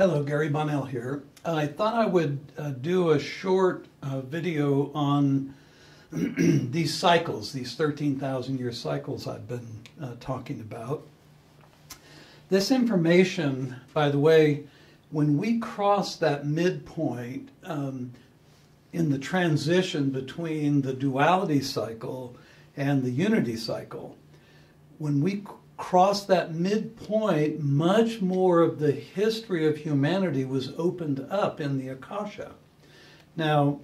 Hello, Gary Bonnell here. I thought I would uh, do a short uh, video on these cycles, these 13,000 year cycles I've been uh, talking about. This information, by the way, when we cross that midpoint um, in the transition between the duality cycle and the unity cycle, when we crossed that midpoint, much more of the history of humanity was opened up in the Akasha. Now,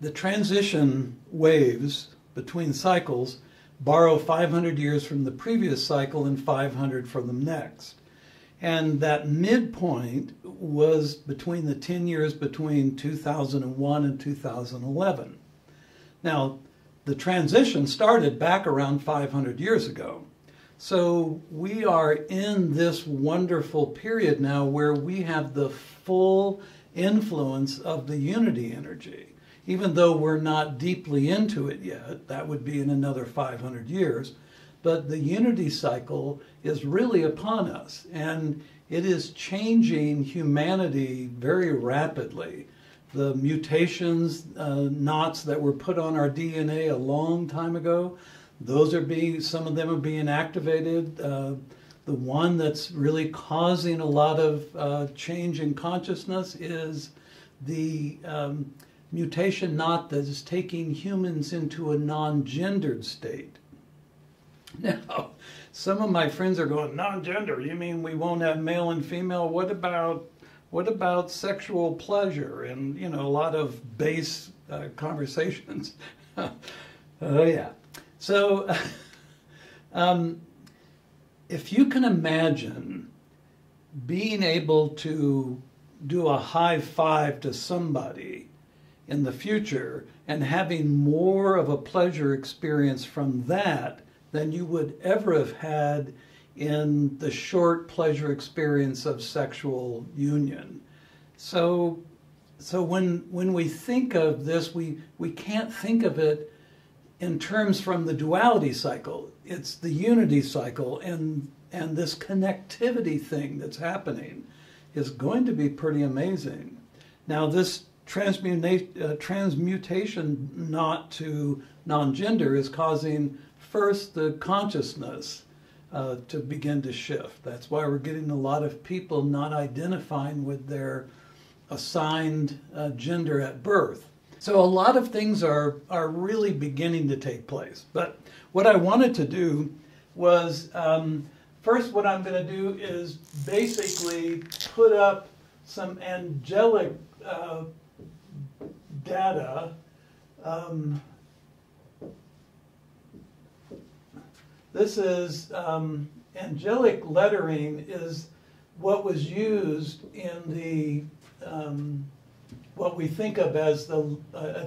the transition waves between cycles borrow 500 years from the previous cycle and 500 from the next. And that midpoint was between the 10 years between 2001 and 2011. Now, the transition started back around 500 years ago. So we are in this wonderful period now where we have the full influence of the unity energy. Even though we're not deeply into it yet, that would be in another 500 years. But the unity cycle is really upon us and it is changing humanity very rapidly the mutations uh, knots that were put on our DNA a long time ago. Those are being, some of them are being activated. Uh, the one that's really causing a lot of uh, change in consciousness is the um, mutation knot that is taking humans into a non gendered state. Now, some of my friends are going, non gender, you mean we won't have male and female? What about what about sexual pleasure? And, you know, a lot of base uh, conversations. oh, yeah. So, um, if you can imagine being able to do a high five to somebody in the future and having more of a pleasure experience from that than you would ever have had in the short pleasure experience of sexual union. So, so when, when we think of this, we, we can't think of it in terms from the duality cycle. It's the unity cycle, and, and this connectivity thing that's happening is going to be pretty amazing. Now, this transmutation, uh, transmutation knot to non gender is causing first the consciousness uh, to begin to shift. That's why we're getting a lot of people not identifying with their assigned uh, gender at birth. So a lot of things are, are really beginning to take place. But what I wanted to do was um, first, what I'm going to do is basically put up some angelic uh, data. Um, This is um, angelic lettering is what was used in the um, what we think of as the uh,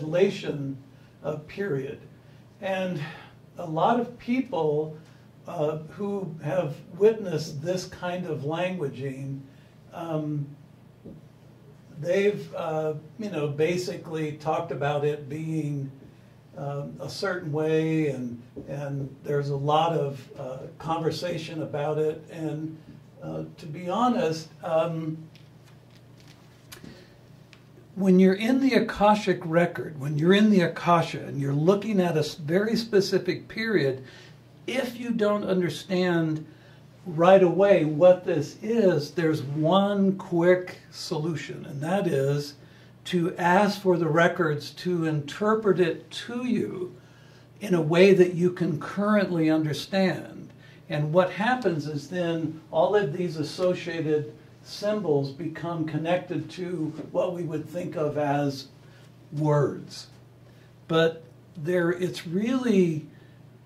uh, period, and a lot of people uh, who have witnessed this kind of languaging, um, they've uh, you know basically talked about it being uh, a certain way, and and there's a lot of uh, conversation about it. And uh, to be honest, um, when you're in the Akashic record, when you're in the Akasha, and you're looking at a very specific period, if you don't understand right away what this is, there's one quick solution, and that is to ask for the records to interpret it to you in a way that you can currently understand. And what happens is then all of these associated symbols become connected to what we would think of as words. But there it's really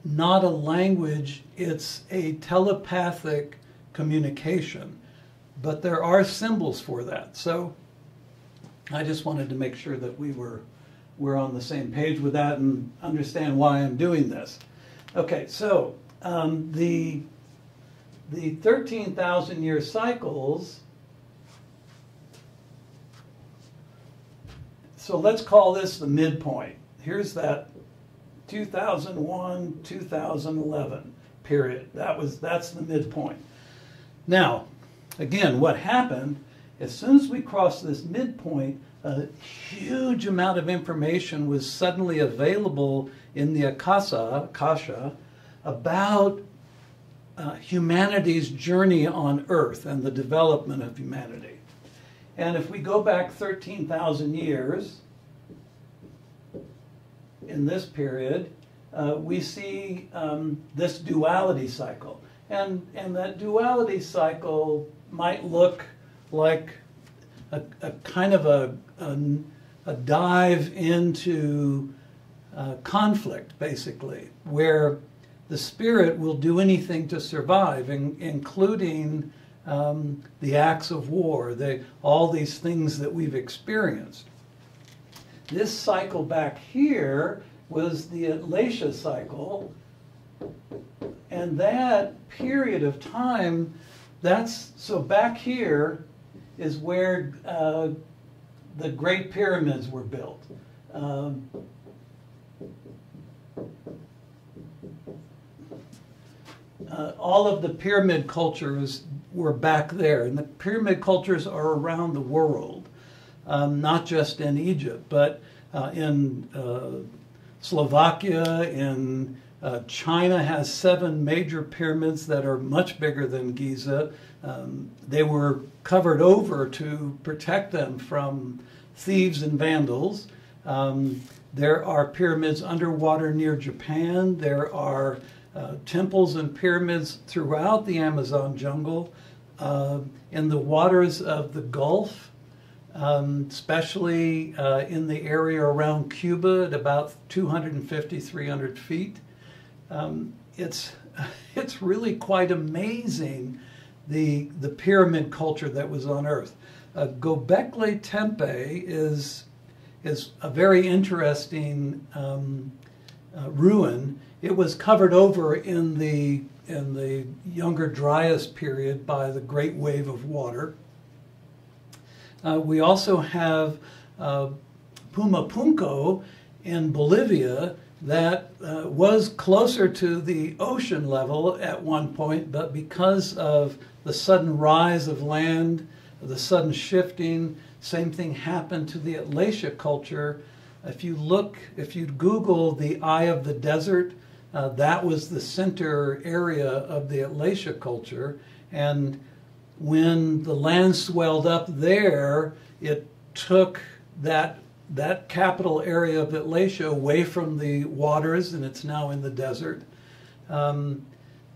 not a language, it's a telepathic communication. But there are symbols for that. So I just wanted to make sure that we were we're on the same page with that and understand why I'm doing this. Okay, so um, the the 13,000 year cycles. So let's call this the midpoint. Here's that 2001 2011 period. That was that's the midpoint. Now, again, what happened, as soon as we crossed this midpoint, a huge amount of information was suddenly available in the Akasa, Akasha about uh, humanity's journey on Earth and the development of humanity. And if we go back 13,000 years, in this period, uh, we see um, this duality cycle. And, and that duality cycle might look like a, a kind of a, a, a dive into uh, conflict, basically, where the spirit will do anything to survive, in, including um, the acts of war, the, all these things that we've experienced. This cycle back here was the Atlasia cycle, and that period of time, that's so back here is where uh, the Great Pyramids were built. Um, uh, all of the pyramid cultures were back there, and the pyramid cultures are around the world, um, not just in Egypt, but uh, in uh, Slovakia, in uh, China has seven major pyramids that are much bigger than Giza. Um, they were covered over to protect them from thieves and vandals. Um, there are pyramids underwater near Japan. There are uh, temples and pyramids throughout the Amazon jungle, uh, in the waters of the Gulf, um, especially uh, in the area around Cuba at about 250, 300 feet. Um, it's, it's really quite amazing the, the pyramid culture that was on Earth. Uh, Gobekli Tepe is, is a very interesting um, uh, ruin. It was covered over in the, in the Younger Dryas period by the Great Wave of Water. Uh, we also have uh, Pumapunku in Bolivia that uh, was closer to the ocean level at one point, but because of the sudden rise of land, the sudden shifting, same thing happened to the Atlasia culture. If you look, if you Google the Eye of the Desert, uh, that was the center area of the Atlasia culture. And when the land swelled up there, it took that that capital area of Atlasia away from the waters, and it's now in the desert. Um,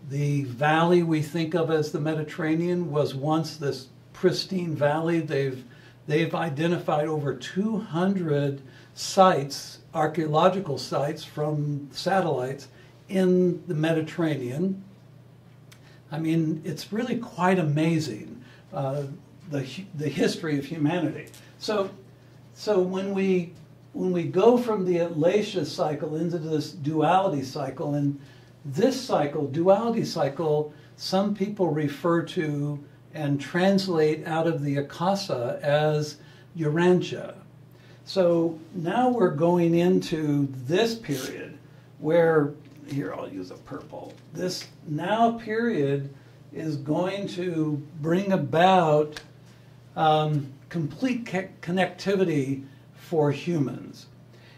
the valley we think of as the Mediterranean was once this pristine valley. They've they've identified over 200 sites, archaeological sites from satellites in the Mediterranean. I mean, it's really quite amazing uh, the the history of humanity. So so when we when we go from the Atlasia cycle into this duality cycle, and this cycle, duality cycle, some people refer to and translate out of the Akasa as Urantia. So now we're going into this period where, here I'll use a purple, this now period is going to bring about um, complete connectivity for humans.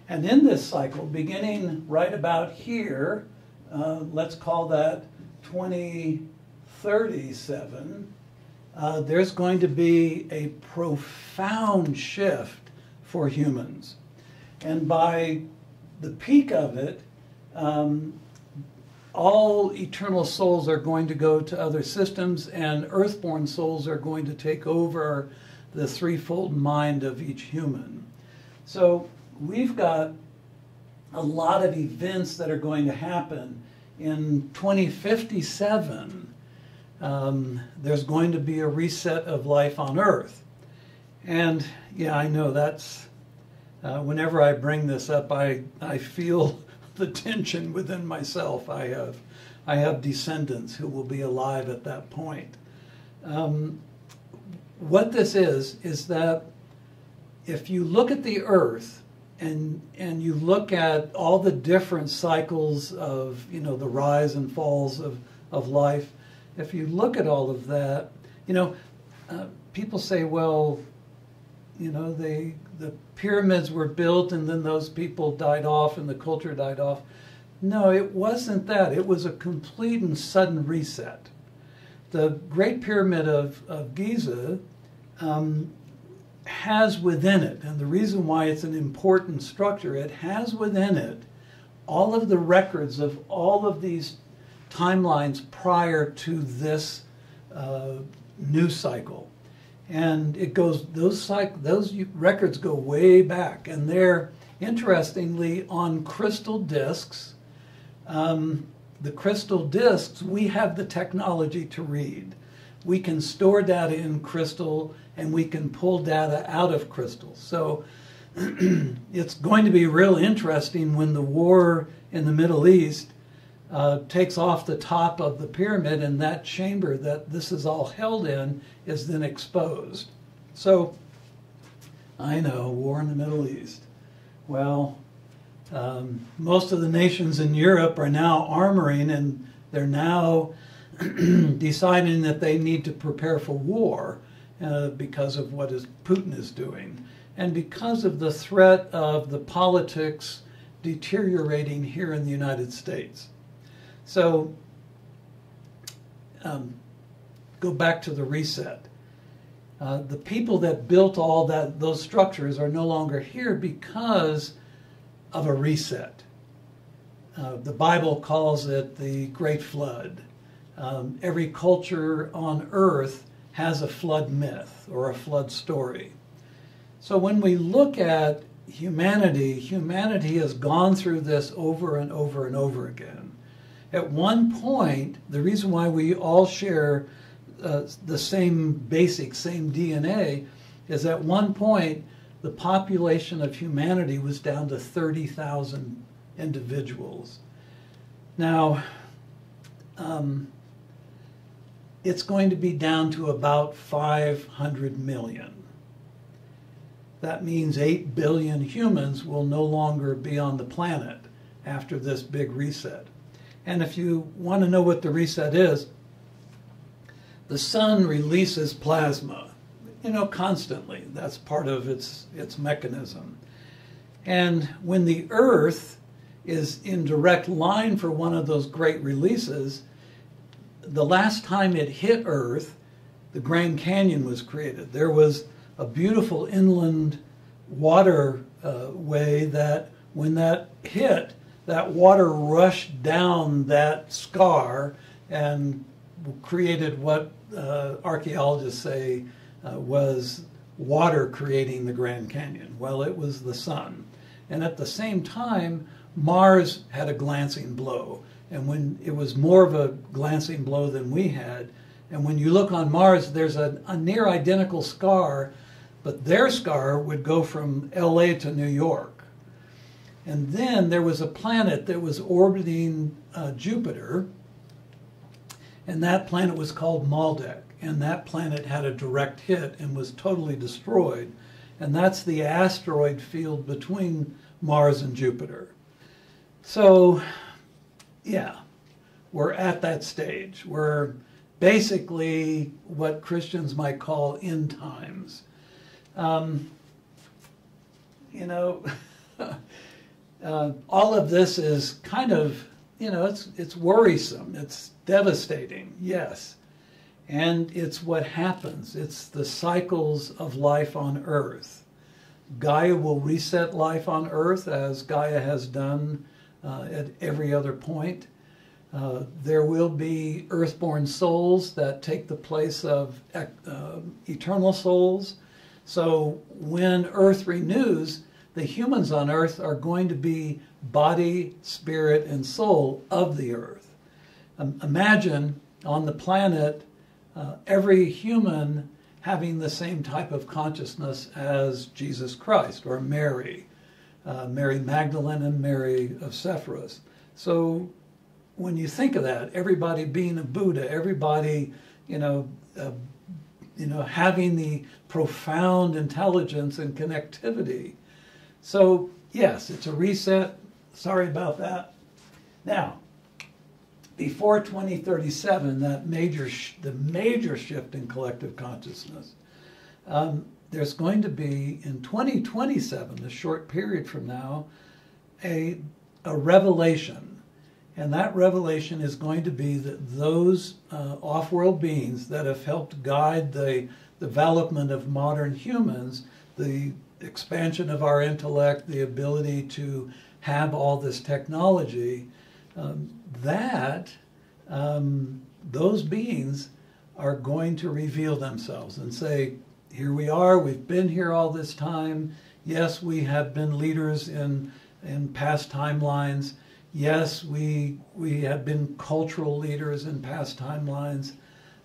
And in this cycle, beginning right about here, uh, let's call that 2037, uh, there's going to be a profound shift for humans. And by the peak of it, um, all eternal souls are going to go to other systems, and earthborn souls are going to take over the threefold mind of each human. So we've got a lot of events that are going to happen. In 2057, um, there's going to be a reset of life on Earth. And yeah, I know that's, uh, whenever I bring this up, I, I feel the tension within myself. I have, I have descendants who will be alive at that point. Um, what this is is that if you look at the earth and and you look at all the different cycles of you know the rise and falls of of life if you look at all of that you know uh, people say, well, you know, they the pyramids were built and then those people died off and the culture died off. No, it wasn't that. It was a complete and sudden reset. The Great Pyramid of, of Giza um, has within it, and the reason why it's an important structure, it has within it all of the records of all of these timelines prior to this uh, cycle. And it goes, those, those records go way back, and they're interestingly on crystal discs. Um, the crystal discs, we have the technology to read. We can store data in crystal and we can pull data out of crystal. So it's going to be real interesting when the war in the Middle East uh, takes off the top of the pyramid, and that chamber that this is all held in is then exposed. So, I know, war in the Middle East. Well, um, most of the nations in Europe are now armoring, and they're now deciding that they need to prepare for war uh, because of what is Putin is doing, and because of the threat of the politics deteriorating here in the United States. So, um, go back to the reset. Uh, the people that built all that those structures are no longer here because of a reset. Uh, the Bible calls it the Great Flood. Um, every culture on earth has a flood myth or a flood story. So when we look at humanity, humanity has gone through this over and over and over again at one point, the reason why we all share uh, the same basic, same DNA, is at one point the population of humanity was down to 30,000 individuals. Now, um, it's going to be down to about 500 million. That means 8 billion humans will no longer be on the planet after this big reset. And if you want to know what the reset is, the sun releases plasma, you know, constantly. That's part of its, its mechanism. And when the Earth is in direct line for one of those great releases, the last time it hit Earth, the Grand Canyon was created. There was a beautiful inland water uh, way that when that hit, that water rushed down that scar and created what uh, archaeologists say uh, was water creating the Grand Canyon. Well, it was the sun. And at the same time, Mars had a glancing blow. And when it was more of a glancing blow than we had, and when you look on Mars, there's a, a near identical scar, but their scar would go from LA to New York. And then there was a planet that was orbiting uh, Jupiter, and that planet was called Maldek. And that planet had a direct hit and was totally destroyed. And that's the asteroid field between Mars and Jupiter. So, yeah, we're at that stage. We're basically what Christians might call end times. Um, you know, uh, all of this is kind of, you know, it's, it's worrisome, it's devastating, yes. And it's what happens, it's the cycles of life on Earth. Gaia will reset life on Earth as Gaia has done uh, at every other point. Uh, there will be earthborn souls that take the place of uh, eternal souls. So when Earth renews, the humans on earth are going to be body, spirit, and soul of the earth. Um, imagine on the planet uh, every human having the same type of consciousness as Jesus Christ or Mary, uh, Mary Magdalene and Mary of Sepphoris. So when you think of that, everybody being a Buddha, everybody, you know, uh, you know, having the profound intelligence and connectivity so, yes, it's a reset. Sorry about that. Now, before 2037, that major the major shift in collective consciousness, um, there's going to be in 2027, a short period from now, a a revelation, and that revelation is going to be that those uh, off-world beings that have helped guide the development of modern humans, the expansion of our intellect, the ability to have all this technology, um, that um, those beings are going to reveal themselves and say, Here we are, we've been here all this time. Yes, we have been leaders in, in past timelines. Yes, we, we have been cultural leaders in past timelines.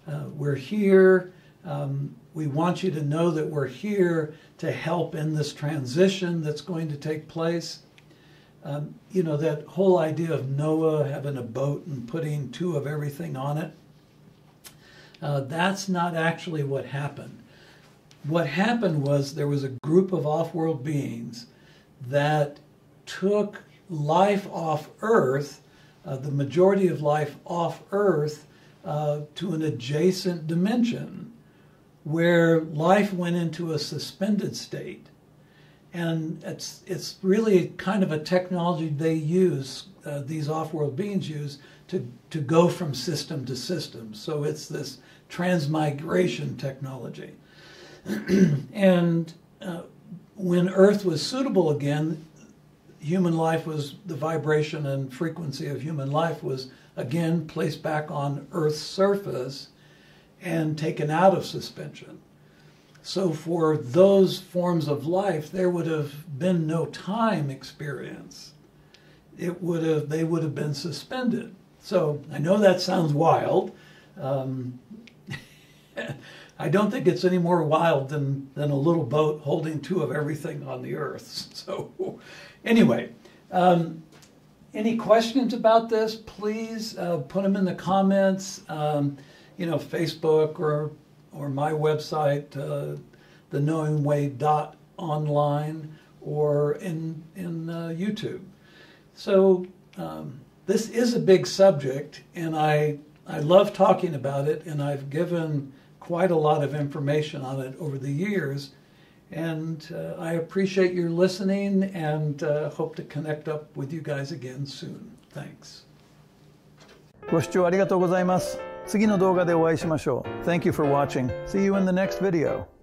Uh, we're here. Um, we want you to know that we're here to help in this transition that's going to take place. Um, you know, that whole idea of Noah having a boat and putting two of everything on it, uh, that's not actually what happened. What happened was there was a group of off world beings that took life off Earth, uh, the majority of life off Earth, uh, to an adjacent dimension where life went into a suspended state. And it's, it's really kind of a technology they use, uh, these off world beings use, to, to go from system to system. So it's this transmigration technology. and uh, when Earth was suitable again, human life was, the vibration and frequency of human life was again placed back on Earth's surface and taken out of suspension. So for those forms of life, there would have been no time experience. It would have they would have been suspended. So I know that sounds wild. Um, I don't think it's any more wild than, than a little boat holding two of everything on the earth. So, anyway, um, any questions about this? Please uh, put them in the comments. Um, you know, Facebook or or my website, uh, the Knowing Way dot online, or in in uh, YouTube. So um, this is a big subject, and I I love talking about it, and I've given quite a lot of information on it over the years. And uh, I appreciate your listening and uh, hope to connect up with you guys again soon. Thanks. ご視聴ありがとうございます。次の動画でお会いしましょう。Thank you for watching. See you in the next video.